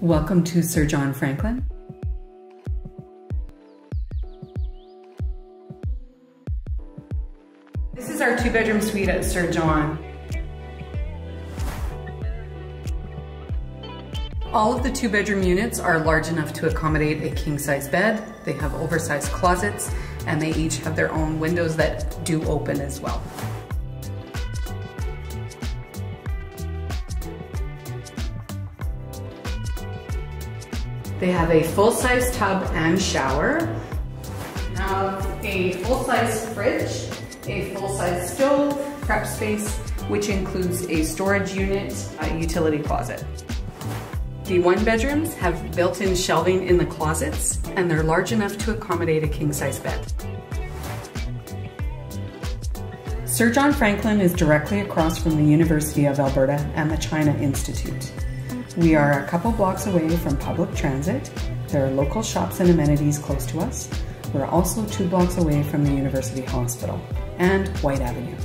Welcome to Sir John Franklin. This is our two bedroom suite at Sir John. All of the two bedroom units are large enough to accommodate a king size bed. They have oversized closets and they each have their own windows that do open as well. They have a full-size tub and shower. Have a full-size fridge, a full-size stove, prep space, which includes a storage unit, a utility closet. The one bedrooms have built-in shelving in the closets, and they're large enough to accommodate a king-size bed. Sir John Franklin is directly across from the University of Alberta and the China Institute. We are a couple blocks away from public transit. There are local shops and amenities close to us. We're also two blocks away from the University Hospital and Whyte Avenue.